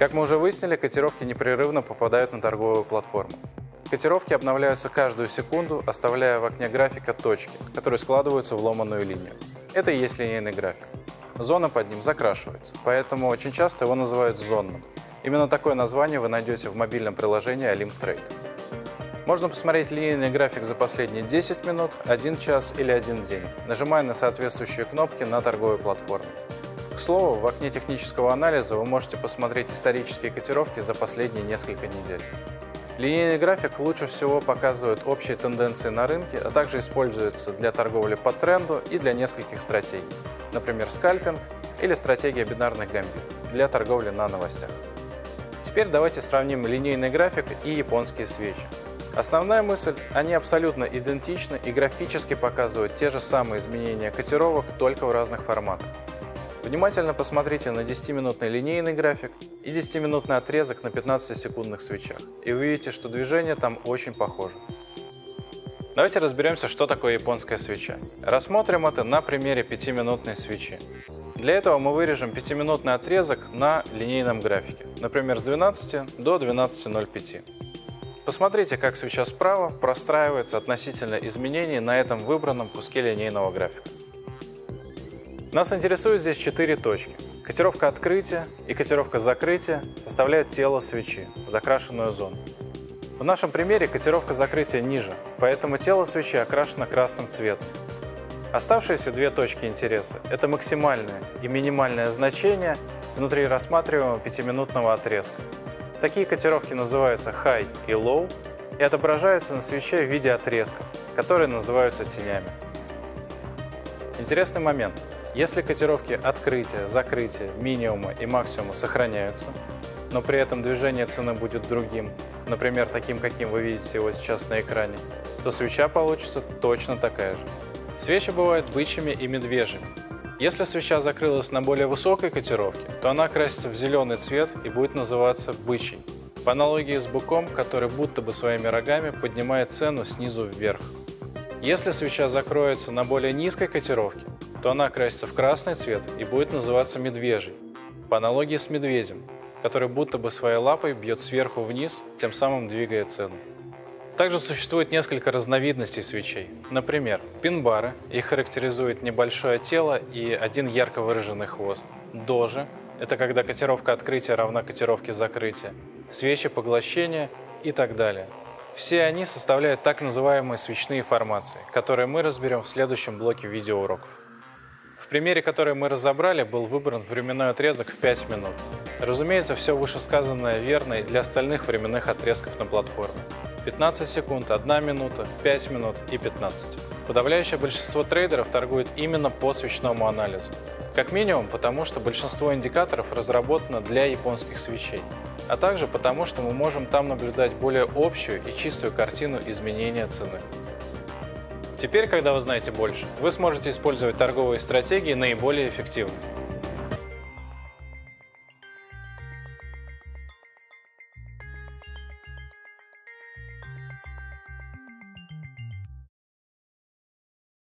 Как мы уже выяснили, котировки непрерывно попадают на торговую платформу. Котировки обновляются каждую секунду, оставляя в окне графика точки, которые складываются в ломаную линию. Это и есть линейный график. Зона под ним закрашивается, поэтому очень часто его называют зонным. Именно такое название вы найдете в мобильном приложении Olymp Trade. Можно посмотреть линейный график за последние 10 минут, 1 час или 1 день, нажимая на соответствующие кнопки на торговой платформе. К слову, в окне технического анализа вы можете посмотреть исторические котировки за последние несколько недель. Линейный график лучше всего показывает общие тенденции на рынке, а также используется для торговли по тренду и для нескольких стратегий, например, скальпинг или стратегия бинарных гамбит для торговли на новостях. Теперь давайте сравним линейный график и японские свечи. Основная мысль – они абсолютно идентичны и графически показывают те же самые изменения котировок, только в разных форматах. Внимательно посмотрите на 10-минутный линейный график и 10-минутный отрезок на 15-секундных свечах, и увидите, что движение там очень похоже. Давайте разберемся, что такое японская свеча. Рассмотрим это на примере 5-минутной свечи. Для этого мы вырежем 5-минутный отрезок на линейном графике, например, с 12 до 12.05. Посмотрите, как свеча справа простраивается относительно изменений на этом выбранном куске линейного графика. Нас интересует здесь четыре точки. Котировка открытия и котировка закрытия составляют тело свечи, закрашенную зону. В нашем примере котировка закрытия ниже, поэтому тело свечи окрашено красным цветом. Оставшиеся две точки интереса – это максимальное и минимальное значение внутри рассматриваемого пятиминутного отрезка. Такие котировки называются high и low и отображаются на свече в виде отрезков, которые называются тенями. Интересный момент – если котировки открытия, закрытия, минимума и максимума сохраняются, но при этом движение цены будет другим, например, таким, каким вы видите его сейчас на экране, то свеча получится точно такая же. Свечи бывают бычьими и медвежьими. Если свеча закрылась на более высокой котировке, то она красится в зеленый цвет и будет называться бычий, по аналогии с быком, который будто бы своими рогами поднимает цену снизу вверх. Если свеча закроется на более низкой котировке, то она окрасится в красный цвет и будет называться медвежий, по аналогии с медведем, который будто бы своей лапой бьет сверху вниз, тем самым двигая цену. Также существует несколько разновидностей свечей. Например, пин-бары, их характеризует небольшое тело и один ярко выраженный хвост. Дожи – это когда котировка открытия равна котировке закрытия. Свечи поглощения и так далее. Все они составляют так называемые свечные формации, которые мы разберем в следующем блоке видеоуроков примере, который мы разобрали, был выбран временной отрезок в 5 минут. Разумеется, все вышесказанное верно и для остальных временных отрезков на платформе. 15 секунд, 1 минута, 5 минут и 15. Подавляющее большинство трейдеров торгует именно по свечному анализу. Как минимум потому, что большинство индикаторов разработано для японских свечей, а также потому, что мы можем там наблюдать более общую и чистую картину изменения цены. Теперь, когда вы знаете больше, вы сможете использовать торговые стратегии наиболее эффективно.